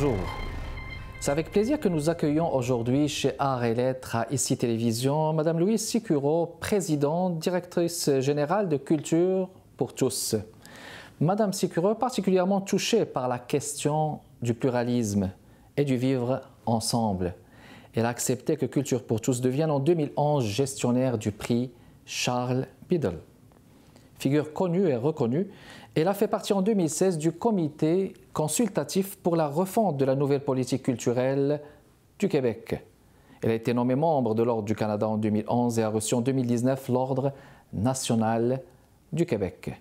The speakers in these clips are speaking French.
Bonjour. C'est avec plaisir que nous accueillons aujourd'hui chez Art et Lettres à ICI Télévision Madame Louise Sicuro, présidente, directrice générale de Culture pour tous. Madame Sicuro particulièrement touchée par la question du pluralisme et du vivre ensemble. Elle a accepté que Culture pour tous devienne en 2011 gestionnaire du prix Charles Biddle. Figure connue et reconnue, elle a fait partie en 2016 du comité consultatif pour la refonte de la nouvelle politique culturelle du Québec. Elle a été nommée membre de l'Ordre du Canada en 2011 et a reçu en 2019 l'Ordre national du Québec.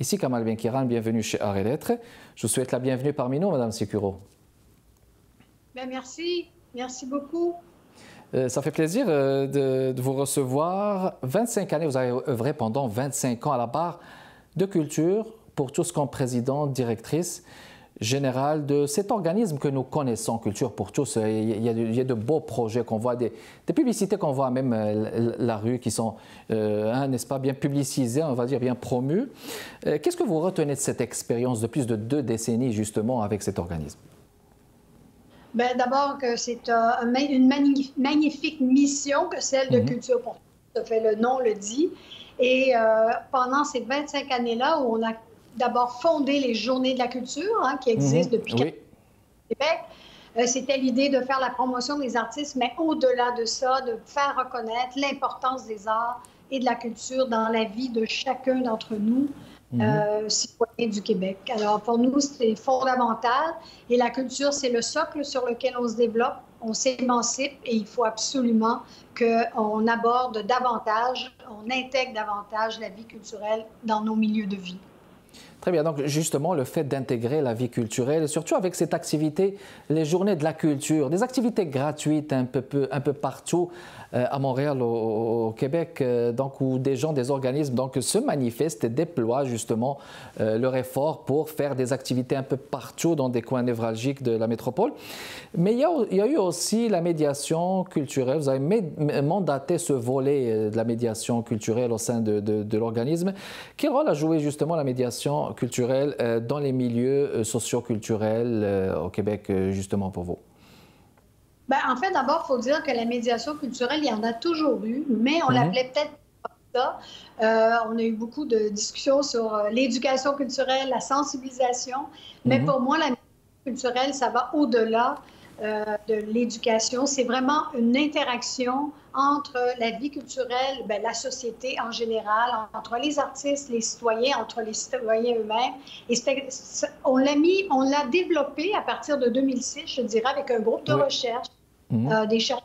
Ici Kamal Benkiran, bienvenue chez Art et Lettres. Je vous souhaite la bienvenue parmi nous, Madame Sécuro. Ben merci, merci beaucoup. Euh, ça fait plaisir euh, de, de, vous recevoir. 25 années, vous avez œuvré pendant 25 ans à la barre de culture pour tous comme présidente, directrice générale de cet organisme que nous connaissons, Culture pour tous. Il y a, il y a de beaux projets qu'on voit, des, des publicités qu'on voit même euh, la rue qui sont, euh, hein, n'est-ce pas, bien publicisées, on va dire bien promues. Euh, Qu'est-ce que vous retenez de cette expérience de plus de deux décennies justement avec cet organisme? Ben, D'abord que c'est euh, une magnifique mission que celle de mm -hmm. Culture pour tous, ça fait le nom le dit. Et euh, pendant ces 25 années-là, où on a d'abord fondé les Journées de la culture, hein, qui existent mmh, depuis oui. Québec. Euh, C'était l'idée de faire la promotion des artistes, mais au-delà de ça, de faire reconnaître l'importance des arts et de la culture dans la vie de chacun d'entre nous, mmh. euh, citoyens du Québec. Alors, pour nous, c'est fondamental. Et la culture, c'est le socle sur lequel on se développe, on s'émancipe et il faut absolument qu'on aborde davantage, on intègre davantage la vie culturelle dans nos milieux de vie. Très bien. Donc, justement, le fait d'intégrer la vie culturelle, surtout avec cette activité, les journées de la culture, des activités gratuites un peu, partout à Montréal, au, Québec, euh, donc, où des gens, des organismes donc, se manifestent et déploient justement euh, leur effort pour faire des activités un peu partout dans des coins névralgiques de la métropole. Mais il y a, eu aussi la médiation culturelle. Vous avez mandaté ce volet de la médiation culturelle au sein de, de, de l'organisme. Quel rôle a joué justement la médiation culturelle euh, dans les milieux euh, socioculturels euh, au Québec, justement pour vous? Bien, en fait, d'abord, il faut dire que la médiation culturelle, il y en a toujours eu, mais on mm -hmm. l'appelait peut-être pas ça. Euh, on a eu beaucoup de discussions sur l'éducation culturelle, la sensibilisation, mais mm -hmm. pour moi, la médiation culturelle, ça va au-delà euh, de l'éducation. C'est vraiment une interaction entre la vie culturelle, bien, la société en général, entre les artistes, les citoyens, entre les citoyens eux-mêmes. Et on l'a mis, on l'a développé à partir de 2006, je dirais, avec un groupe de oui. recherche, mmh. euh, des chercheurs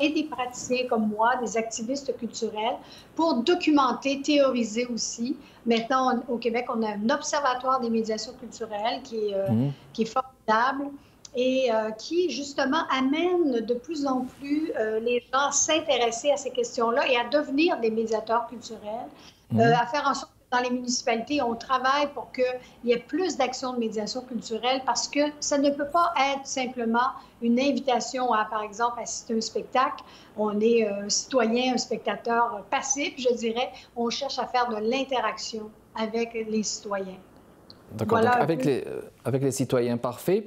et des praticiens comme moi, des activistes culturels, pour documenter, théoriser aussi. Maintenant, on, au Québec, on a un observatoire des médiations culturelles qui est, euh, mmh. qui est formidable et euh, qui, justement, amène de plus en plus euh, les gens à s'intéresser à ces questions-là et à devenir des médiateurs culturels, mmh. euh, à faire en sorte dans les municipalités, on travaille pour qu'il y ait plus d'actions de médiation culturelle parce que ça ne peut pas être simplement une invitation à, par exemple, assister à un spectacle. On est un citoyen, un spectateur passif, je dirais. On cherche à faire de l'interaction avec les citoyens. D'accord, voilà avec, les, avec les citoyens parfaits.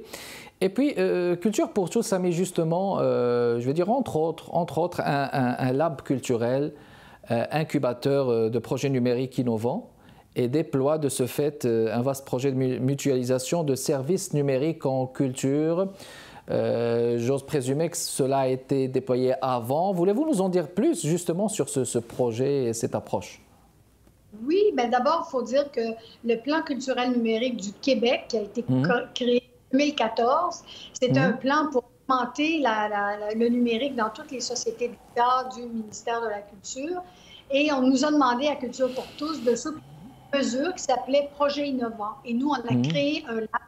Et puis, euh, Culture pour tous, ça met justement, euh, je veux dire, entre autres, entre autres un, un, un lab culturel, euh, incubateur de projets numériques innovants et déploie de ce fait un vaste projet de mutualisation de services numériques en culture. J'ose présumer que cela a été déployé avant. Voulez-vous nous en dire plus justement sur ce, ce projet et cette approche? Oui, ben d'abord, il faut dire que le plan culturel numérique du Québec qui a été mmh. créé 2014. C'est mmh. un plan pour augmenter la, la, le numérique dans toutes les sociétés d'État du ministère de la Culture. Et on nous a demandé à Culture pour tous de soutenir une mesure qui s'appelait Projet innovant. Et nous, on a mmh. créé un lab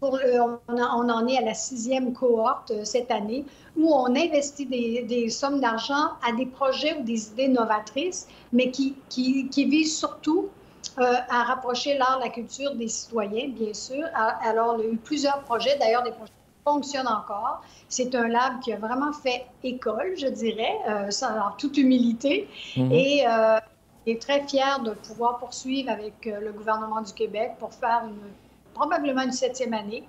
pour le, on, a, on, en est à la sixième cohorte euh, cette année, où on investit des, des sommes d'argent à des projets ou des idées novatrices, mais qui, qui, qui visent surtout euh, à rapprocher l'art, la culture des citoyens, bien sûr. Alors, il y a eu plusieurs projets, d'ailleurs, des projets qui fonctionnent encore. C'est un lab qui a vraiment fait école, je dirais, euh, en toute humilité. -hmm. Et euh, est très fier de pouvoir poursuivre avec euh, le gouvernement du Québec pour faire une, probablement une septième année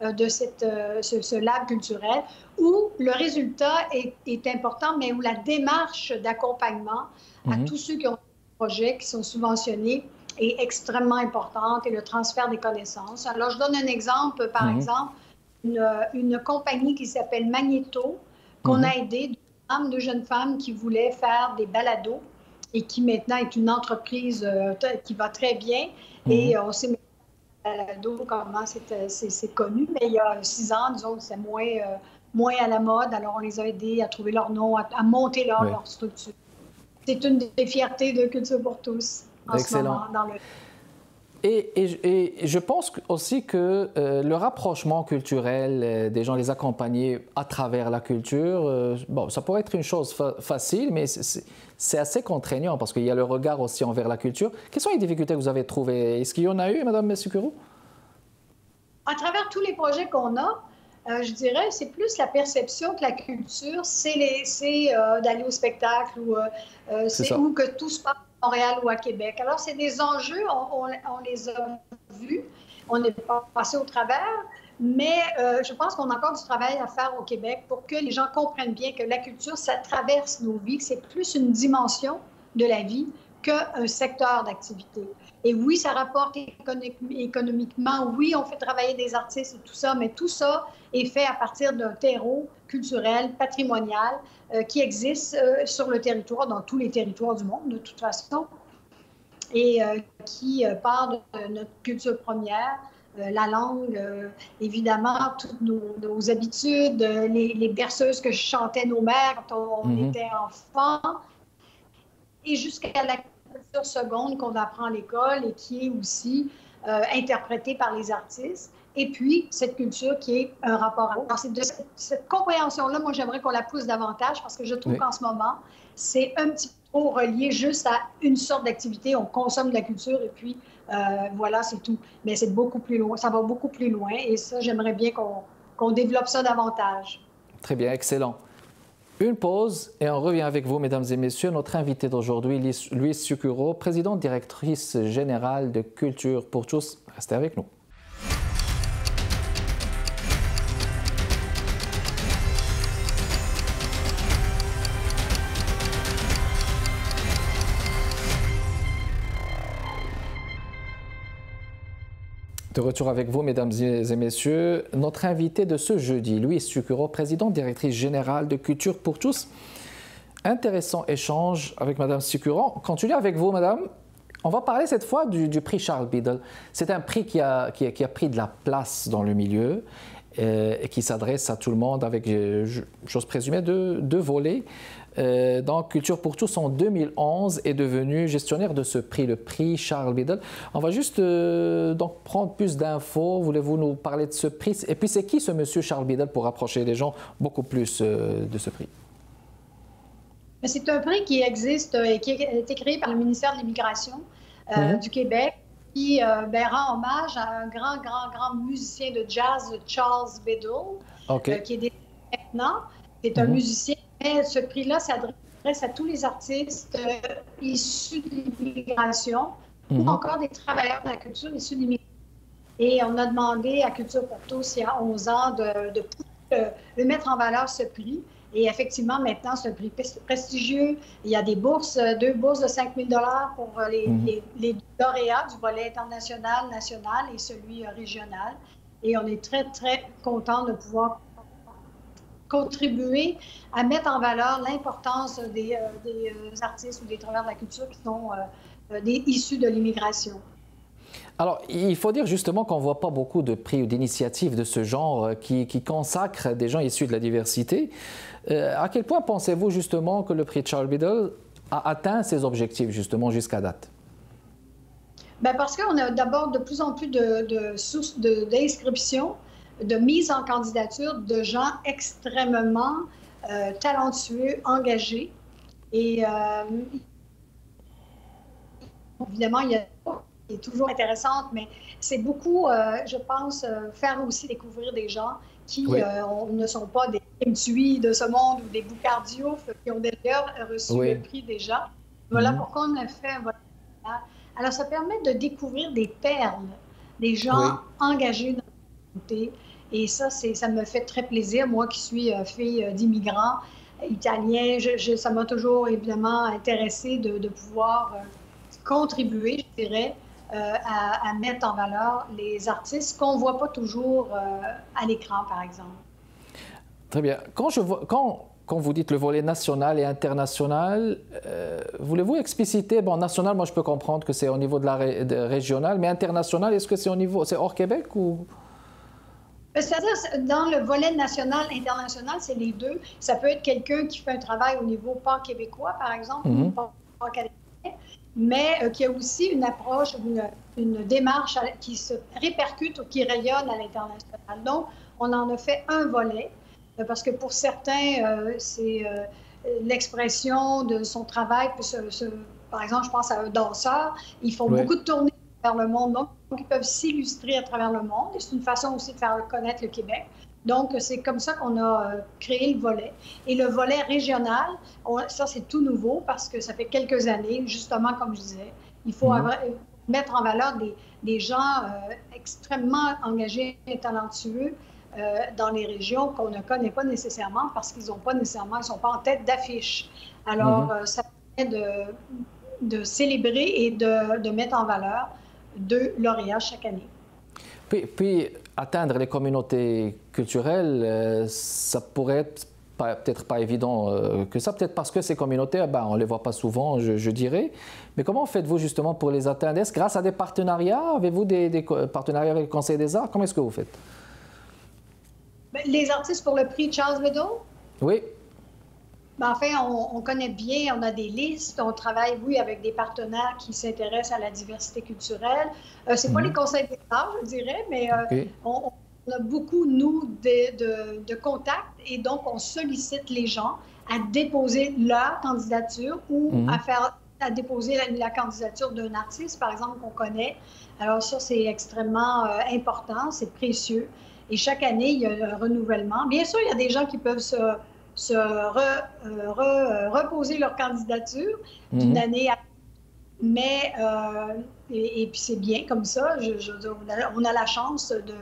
de cette, ce, lab culturel, où le résultat est, est important, mais où la démarche d'accompagnement à mhm. tous ceux qui ont des projets qui sont subventionnés est extrêmement importante et le transfert des connaissances. Alors, je donne un exemple, par mhm. exemple, une, une, compagnie qui s'appelle Magneto, qu'on mhm. a aidé, deux jeunes femmes qui voulaient faire des balados et qui maintenant est une entreprise euh, qui va très bien. Et on sait balado, comment c'est connu, mais il y a six ans, disons, c'est moins, euh, moins à la mode. Alors, on les a aidés à trouver leur nom, à, monter leur, leur structure c'est une des fiertés de Culture pour tous en Excellent. ce moment dans le... Et, et, je pense aussi que euh, le rapprochement culturel euh, des gens, les accompagner à travers la culture, euh, bon, ça pourrait être une chose facile, mais c'est assez contraignant parce qu'il y a le regard aussi envers la culture. Quelles sont les difficultés que vous avez trouvées? Est-ce qu'il y en a eu, Madame Messukuru À travers tous les projets qu'on a, je dirais, c'est plus la perception que la culture, c'est d'aller au spectacle ou c'est où que tout se passe Montréal ou à Québec. Alors, c'est des enjeux, on, les a vus, on n'est pas passé au travers, mais je pense qu'on a encore du travail à faire au Québec pour que les gens comprennent bien que la culture, ça traverse nos vies, c'est plus une dimension de la vie qu'un secteur d'activité. Et oui, ça rapporte économiquement. Oui, on fait travailler des artistes et tout ça, mais tout ça est fait à partir d'un terreau culturel, patrimonial, euh, qui existe euh, sur le territoire, dans tous les territoires du monde, de toute façon, et euh, qui part de notre culture première. la langue, évidemment, toutes nos, habitudes, les, berceuses que chantaient nos mères quand on mm-hmm. était enfant, et jusqu'à la seconde qu'on apprend à l'école et qui est aussi euh, interprétée par les artistes. Et puis, cette culture qui est un rapport à l'autre. cette, compréhension-là, moi, j'aimerais qu'on la pousse davantage parce que je trouve qu'en ce moment, c'est un petit peu trop relié juste à une sorte d'activité. On consomme de la culture et puis, euh, voilà, c'est tout. Mais c'est beaucoup plus loin. Ça va beaucoup plus loin. Et ça, j'aimerais bien qu'on développe ça davantage. Très bien, excellent. Une pause et on revient avec vous, mesdames et messieurs. Notre invité d'aujourd'hui, Louise Sucuro, présidente directrice générale de Culture pour tous. Restez avec nous. De retour avec vous, mesdames et messieurs, notre invité de ce jeudi, Louise Sucuro, présidente directrice générale de Culture pour tous. Intéressant échange avec madame Sucuro. Continue avec vous, madame. On va parler cette fois du, prix Charles Biddle. C'est un prix qui a, pris de la place dans le milieu et qui s'adresse à tout le monde avec, euh, j'ose présumer, deux, deux volets. Euh, donc, Culture pour tous en 2011 est devenu gestionnaire de ce prix, le prix Charles Biddle. On va juste euh, donc prendre plus d'infos. Voulez-vous nous parler de ce prix? Et puis, c'est qui ce monsieur Charles Biddle pour rapprocher les gens beaucoup plus euh, de ce prix? C'est un prix qui existe et qui a été créé par le ministère de l'Immigration mhm. du Québec qui ben, rend hommage à un grand, grand, grand musicien de jazz, Charles Biddle, qui est décédé maintenant. C'est un mhm. musicien ce prix-là s'adresse à tous les artistes euh, issus de l'immigration ou mhm. encore des travailleurs de la culture issus de l'immigration. Et on a demandé à Culture pour tous, il y a 11 ans, de, de, mettre en valeur ce prix. Et effectivement, maintenant, c'est un prix prestigieux. Il y a des bourses, euh, deux bourses de 5 000 pour euh, les, les, les, lauréats du volet international, national et celui régional. Et on est très, très content de pouvoir contribuer à mettre en valeur l'importance des, euh, euh, artistes ou des travailleurs de la culture qui sont euh, des, issus de l'immigration. Alors, il faut dire justement qu'on ne voit pas beaucoup de prix ou d'initiatives de ce genre qui, consacrent des gens issus de la diversité. À quel point pensez-vous justement que le prix Charles Biddle a atteint ses objectifs justement jusqu'à date? Bien parce qu'on a d'abord de plus en plus d'inscriptions de, de mise en candidature de gens extrêmement euh, talentueux, engagés. Et euh, évidemment, il y a est toujours intéressante, mais c'est beaucoup, euh, je pense, faire aussi découvrir des gens qui ne sont pas des MTUI de ce monde ou des Boucardio, qui ont d'ailleurs reçu le prix déjà. Voilà mm-hmm. pourquoi on a fait un Alors, ça permet de découvrir des perles, des gens engagés dans la communauté, Et ça, ça me fait très plaisir, moi qui suis fille d'immigrants italiens. ça m'a toujours évidemment intéressé de, pouvoir contribuer, je dirais, à, à, mettre en valeur les artistes qu'on ne voit pas toujours à l'écran, par exemple. Très bien. Quand, je vois, quand, quand vous dites le volet national et international, euh, voulez-vous expliciter Bon, national, moi je peux comprendre que c'est au niveau de la régionale, mais international, est-ce que c'est au niveau, c'est hors Québec ou? Euh, c'est-à-dire, dans le volet national, international, c'est les deux. Ça peut être quelqu'un qui fait un travail au niveau pan-québécois, par exemple, ou mhm. pan-canadien, mais euh, qui a aussi une approche, une, une, démarche qui se répercute ou qui rayonne à l'international. Donc, on en a fait un volet. Euh, parce que pour certains, euh, c'est euh, l'expression de son travail. par exemple, je pense à un danseur, ils font beaucoup de tournées vers le monde, donc ils peuvent s'illustrer à travers le monde. Et c'est une façon aussi de faire connaître le Québec. Donc, c'est comme ça qu'on a créé le volet. Et le volet régional, ça, c'est tout nouveau parce que ça fait quelques années, justement, comme je disais, il faut mhm. mettre en valeur des, des gens extrêmement engagés et talentueux euh, dans les régions qu'on ne connaît pas nécessairement parce qu'ils n'ont pas nécessairement, ils sont pas en tête d'affiche. Alors, mhm. euh, ça permet de, de, célébrer et de, de, mettre en valeur deux lauréats chaque année. Puis, puis atteindre les communautés culturelles, euh, ça pourrait être peut-être pas évident que ça, peut-être parce que ces communautés, ben, on ne les voit pas souvent, je, dirais. Mais comment faites-vous justement pour les atteindre? Est-ce grâce à des partenariats? Avez-vous des, des, partenariats avec le Conseil des arts? Comment est-ce que vous faites? Les artistes pour le prix Charles Meadow? Oui. Ben, enfin, on, connaît bien, on a des listes, on travaille, oui, avec des partenaires qui s'intéressent à la diversité culturelle. Euh, Ce n'est pas mhm. les conseils d'État, je dirais, mais euh, on, a beaucoup, nous, de, contacts et donc on sollicite les gens à déposer leur candidature ou mhm. à faire à déposer la, candidature d'un artiste, par exemple, qu'on connaît. Alors ça, c'est extrêmement euh, important, c'est précieux. Et chaque année, il y a un renouvellement. Bien sûr, il y a des gens qui peuvent se, se euh, euh, reposer leur candidature d'une mhm. année à mais, euh, et, puis c'est bien comme ça. Je, on, a, la chance de,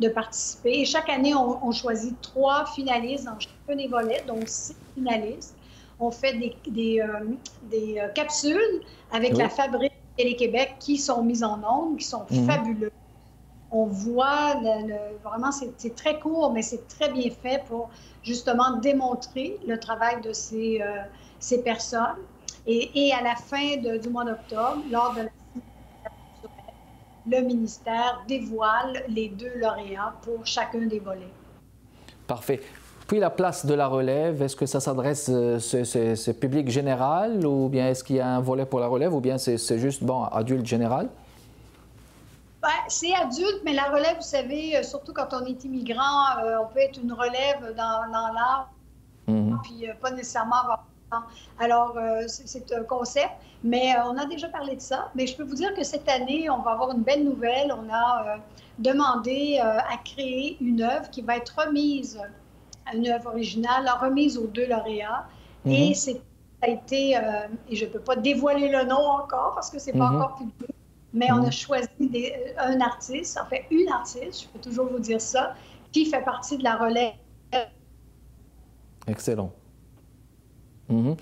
de, participer. Et chaque année, on, choisit trois finalistes dans chacun des volets, donc six finalistes. On fait des, des, des capsules avec la fabrique Télé-Québec qui sont mises en ondes, qui sont mhm. fabuleuses on voit vraiment, c'est très court, mais c'est très bien fait pour justement démontrer le travail de ces, euh, ces personnes. Et, à la fin du mois d'octobre, lors de la le ministère dévoile les deux lauréats pour chacun des volets. Parfait. Puis la place de la relève, est-ce que ça s'adresse, euh, ce public général, ou bien est-ce qu'il y a un volet pour la relève, ou bien c'est juste, bon, adulte général? Ben, c'est adulte, mais la relève, vous savez, euh, surtout quand on est immigrant, euh, on peut être une relève dans, dans l'art, mhm. puis euh, pas nécessairement avoir alors, c'est un concept, mais on a déjà parlé de ça. Mais je peux vous dire que cette année, on va avoir une belle nouvelle. On a demandé à créer une œuvre qui va être remise, une œuvre originale, remise aux deux lauréats. Et mhm. c'est ça a été, et je ne peux pas dévoiler le nom encore parce que c'est pas mhm. encore publié, mais on a choisi des, un artiste, en fait une artiste, je peux toujours vous dire ça, qui fait partie de la relève. Excellent. Mhm.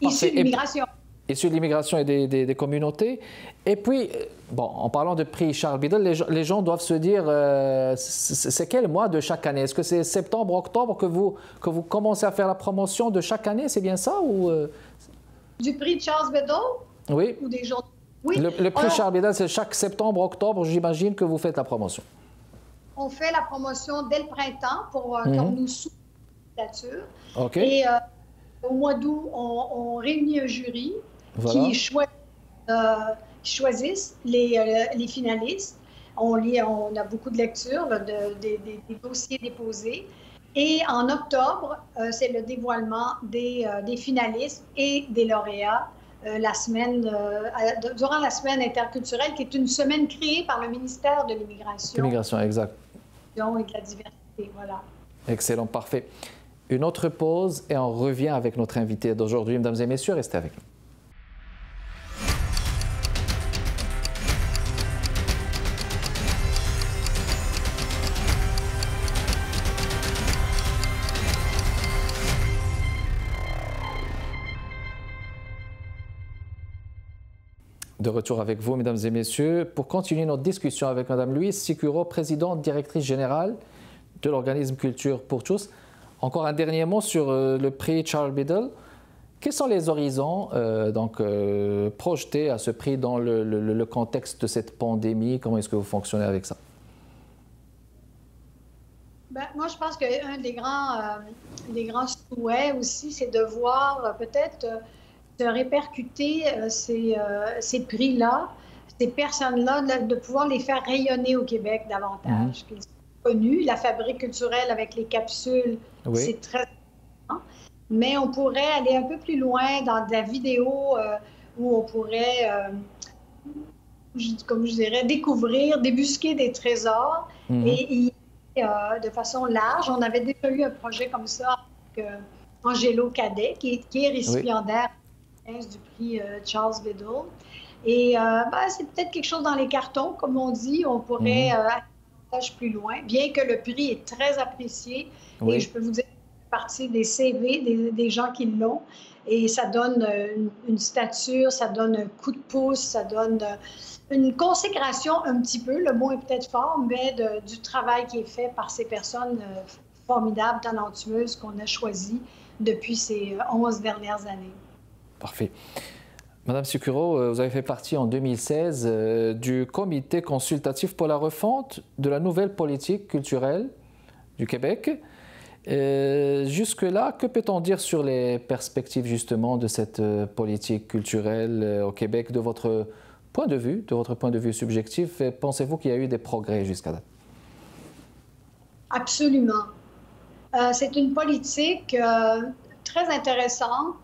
Issu de l'immigration. Issu de l'immigration et des, des, communautés. Et puis, bon, en parlant de prix Charles Biddle, les, les gens doivent se dire, euh, c'est quel mois de chaque année? Est-ce que c'est septembre, octobre que vous, que vous commencez à faire la promotion de chaque année? C'est bien ça ou euh? Du prix Charles Biddle Oui. Ou des jours le, prix Charles c'est chaque septembre, octobre, j'imagine que vous faites la promotion. On fait la promotion dès le printempt pour euh, qu'on mhm. nous soumet la OK. Et euh, au mois d'août, on, réunit un jury qui, euh, choisissent les, les, finalistes. On, lit, on a beaucoup de lectures des dossiers déposés. Et en octobre, c'est le dévoilement des, des finalistes et des lauréats euh, la semaine, euh, durant la semaine interculturelle, qui est une semaine créée par le ministère de l'Immigration. L'immigration, exact. Et de la diversité, voilà. Excellent, parfait. Une autre pause et on revient avec notre invité d'aujourd'hui. Mesdames et messieurs, restez avec nous. De retour avec vous, mesdames et messieurs, pour continuer notre discussion avec Madame Louise Sicuro, présidente directrice générale de l'organisme Culture pour tous. Encore un dernier mot sur euh, le prix Charles Biddle. Quels sont les horizons euh, donc, euh, projetés à ce prix dans le, contexte de cette pandémie? Comment est-ce que vous fonctionnez avec ça? Ben, moi, je pense qu'un des des grands souhaits aussi, c'est de voir peut-être de répercuter ces, ces prix-là, ces personnes-là, de, pouvoir les faire rayonner au Québec davantage, mhm. La fabrique culturelle avec les capsules, c'est très mais on pourrait aller un peu plus loin dans de la vidéo euh, où on pourrait, euh, comme je dirais, découvrir, débusquer des trésors mhm. et, euh, de façon large. On avait déjà eu un projet comme ça avec Angelo Cadet, qui, est récipiendaire du prix Charles Biddle. Et ben, c'est peut-être quelque chose dans les cartons, comme on dit. On pourrait mhm plus loin, bien que le prix est très apprécié. Et je peux vous dire partie des CV des, gens qui l'ont. Et ça donne euh, une, stature, ça donne un coup de pouce, ça donne euh, une consécration un petit peu, le mot est peut-être fort, mais du travail qui est fait par ces personnes euh, formidables, talentueuses qu'on a choisies depuis ces 11 dernières années. Parfait. Madame Sucuro, euh, vous avez fait partie en 2016 euh, du comité consultatif pour la refonte de la nouvelle politique culturelle du Québec. Euh, jusque-là, que peut-on dire sur les perspectives justement de cette politique culturelle au Québec de votre point de vue, de votre point de vue subjectif? Pensez-vous qu'il y a eu des progrès jusqu'à date? Absolument. c'est une politique très intéressante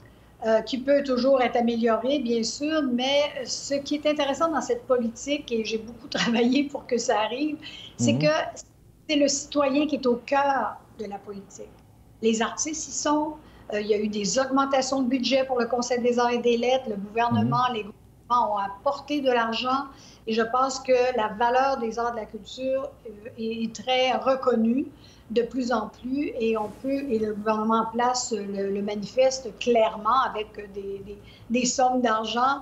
euh, qui peut toujours être amélioré, bien sûr, mais ce qui est intéressant dans cette politique, et j'ai beaucoup travaillé pour que ça arrive, c'est mhm. que c'est le citoyen qui est au cœur de la politique. Les artistes y sont. Euh, il y a eu des augmentations de budget pour le Conseil des arts et des lettres. Le gouvernement, mhm. les gouvernements ont apporté de l'argent. Et je pense que la valeur des arts de la culture euh, est très reconnue de plus en plus et on peut, et le gouvernement place le, manifeste clairement avec des, des, sommes d'argent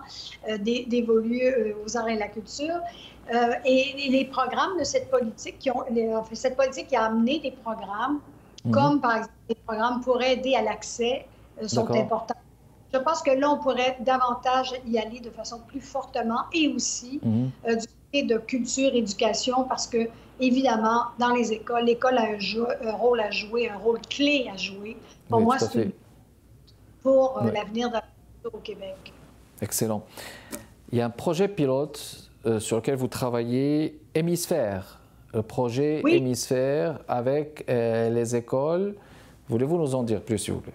euh, dévolues euh, aux arts et la culture. Euh, et, les programmes de cette politique, qui ont, cette politique qui a amené des programmes, mhm. comme par exemple des programmes pour aider à l'accès, sont importants. Je pense que là, on pourrait davantage y aller de façon plus fortement et aussi mhm. du côté de culture, éducation, parce que évidemment, dans les écoles, l'école a un, rôle à jouer, un rôle clé à jouer. Pour moi, c'est pour euh, l'avenir de la au Québec. Excellent. Il y a un projet pilote euh, sur lequel vous travaillez, Hémisphère, le projet Hémisphère avec euh, les écoles. Voulez-vous nous en dire plus, s'il vous plaît?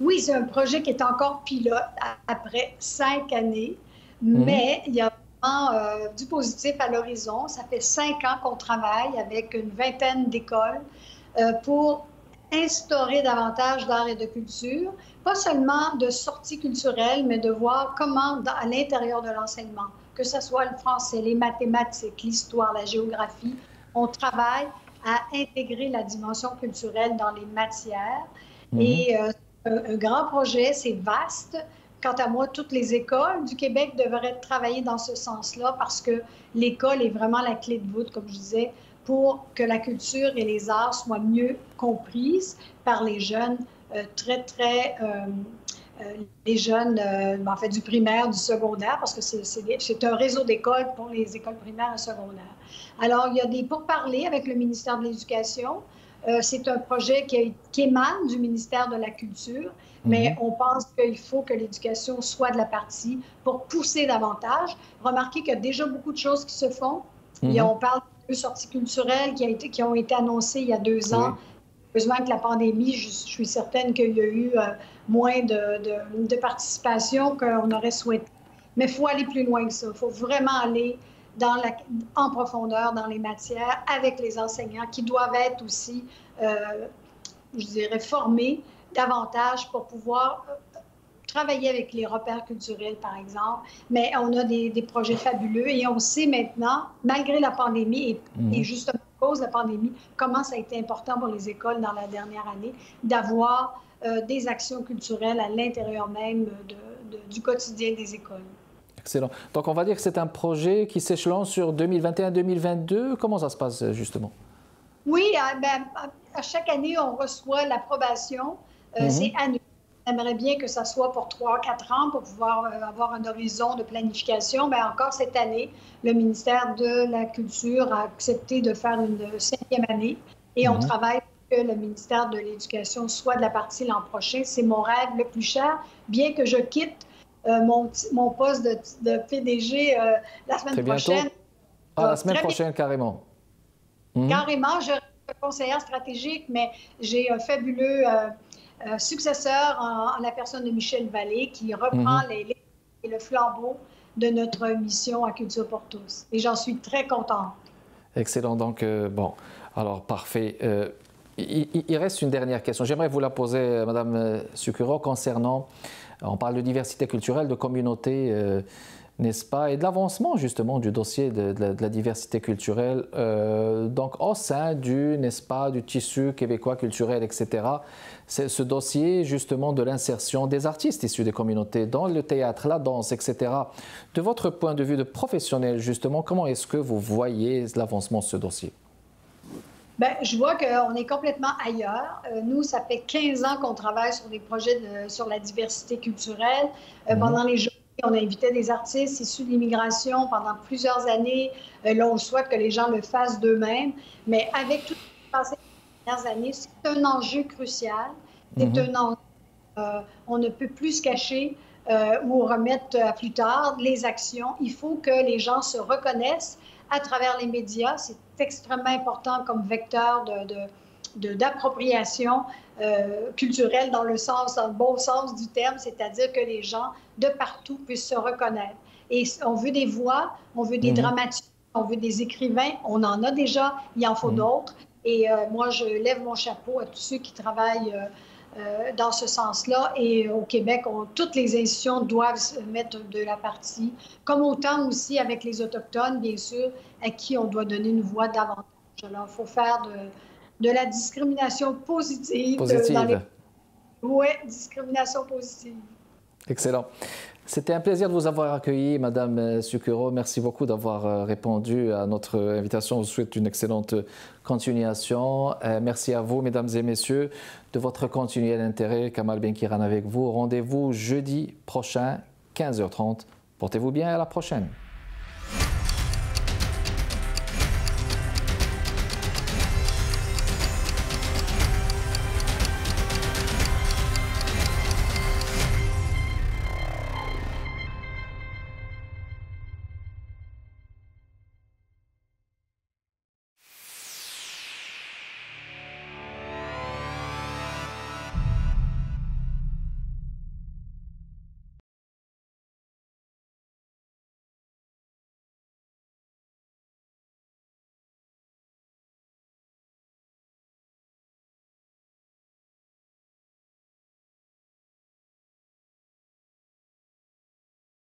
Oui, c'est un projet qui est encore pilote après cinq années, mhm. mais il y a euh, du positif à l'horizon. Ça fait cinq ans qu'on travaille avec une vingtaine d'écoles euh, pour instaurer davantage d'art et de culture, pas seulement de sorties culturelles, mais de voir comment, à l'intérieur de l'enseignement, que ce soit le français, les mathématiques, l'histoire, la géographie, on travaille à intégrer la dimension culturelle dans les matières. Mm-hmm. Et euh, un, grand projet, c'est vaste. Quant à moi, toutes les écoles du Québec devraient travailler dans ce sens-là parce que l'école est vraiment la clé de voûte, comme je disais, pour que la culture et les arts soient mieux comprises par les jeunes euh, très, très... Euh, euh, les jeunes, en fait, du primaire, du secondaire, parce que c'est un réseau d'écoles pour les écoles primaires et secondaires. Alors, il y a des pourparlers avec le ministère de l'Éducation. C'est un projet qui, qui, émane du ministère de la Culture mais mhm. on pense qu'il faut que l'éducation soit de la partie pour pousser davantage. Remarquez qu'il y a déjà beaucoup de choses qui se font. Mhm. on parle de sorties culturelles qui, a été, qui, ont été annoncées il y a deux ans. Heureusement que la pandémie, je, suis certaine qu'il y a eu euh, moins de, de, participation qu'on aurait souhaité. Mais il faut aller plus loin que ça. Il faut vraiment aller dans la, en profondeur dans les matières avec les enseignants qui doivent être aussi, euh, je dirais, formés davantage pour pouvoir euh, travailler avec les repères culturels, par exemple. Mais on a des, projets fabuleux et on sait maintenant, malgré la pandémie et, mhm. justement à cause de la pandémie, comment ça a été important pour les écoles dans la dernière année d'avoir euh, des actions culturelles à l'intérieur même du quotidien des écoles. Excellent. Donc on va dire que c'est un projet qui s'échelonne sur 2021-2022. Comment ça se passe justement? Oui, ben, à chaque année, on reçoit l'approbation. Mhm. C'est annuel. On aimerait bien que ça soit pour 3-4 ans pour pouvoir euh, avoir un horizon de planification. Mais encore cette année, le ministère de la Culture a accepté de faire une cinquième année et on mhm. travaille pour que le ministère de l'Éducation soit de la partie l'an prochain. C'est mon rêve le plus cher, bien que je quitte euh, mon, mon, poste de, PDG euh, la semaine prochaine. Ah, la semaine prochaine, carrément. Mhm. Carrément, je suis conseillère stratégique, mais j'ai un fabuleux euh, successeur en, la personne de Michel Vallée qui reprend mhm. les, et le flambeau de notre mission à Culture pour tous. Et j'en suis très contente. Excellent. Donc, euh, bon, alors parfait. Euh, il, reste une dernière question. J'aimerais vous la poser, Madame Sucuro, concernant, on parle de diversité culturelle, de communauté n'est-ce pas, et de l'avancement justement du dossier de, la, diversité culturelle, euh, donc au sein du, n'est-ce pas, du tissu québécois culturel, etc. C'est ce dossier justement de l'insertion des artistes issus des communautés dans le théâtre, la danse, etc. De votre point de vue de professionnel, justement, comment est-ce que vous voyez l'avancement de ce dossier? Bien, je vois qu'on est complètement ailleurs. Euh, nous, ça fait 15 ans qu'on travaille sur des projets sur la diversité culturelle. Euh, mhm. Pendant les jours on a invité des artistes issus de l'immigration pendant plusieurs années. Euh, là, on souhaite que les gens le fassent d'eux-mêmes. Mais avec tout ce qui s'est passé les dernières années, c'est un enjeu crucial. C'est mhm. un enjeu. Euh, on ne peut plus se cacher euh, ou remettre à plus tard les actions. Il faut que les gens se reconnaissent à travers les médias. C'est extrêmement important comme vecteur d'appropriation euh, culturelle dans le sens, dans le bon sens du terme, c'est-à-dire que les gens de partout puissent se reconnaître. Et on veut des voix, on veut des mm on veut des écrivains, on en a déjà, il en faut mhm. d'autres. Et euh, moi, je lève mon chapeau à tous ceux qui travaillent euh, dans ce sens-là. Et au Québec, toutes les institutions doivent se mettre de la partie, comme autant aussi avec les Autochtones, bien sûr, à qui on doit donner une voix davantage. Alors, il faut faire de de la discrimination positive. Positive. Oui, discrimination positive. Excellent. C'était un plaisir de vous avoir accueilli, Madame Sucuro. Merci beaucoup d'avoir euh, répondu à notre invitation. Je vous souhaite une excellente continuation. Euh, merci à vous, Mesdames et Messieurs, de votre continuel intérêt. Kamal Benkiran avec vous. Rendez-vous jeudi prochain, 15h30. Portez-vous bien à la prochaine.